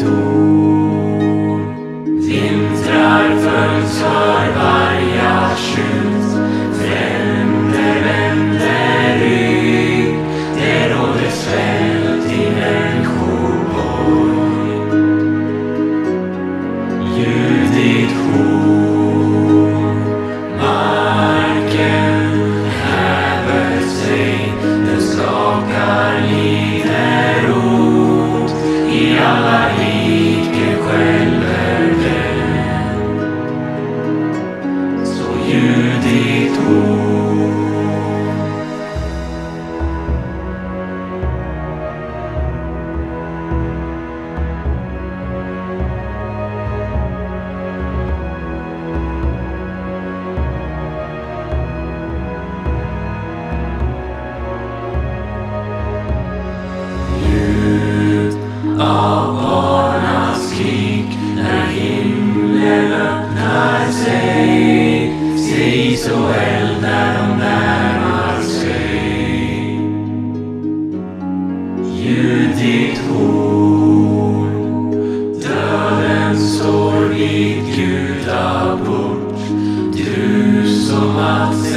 ton. Vintrar följs av varje skymning benedictum Ljud ditt horn, döden står vid Gud abort, du som att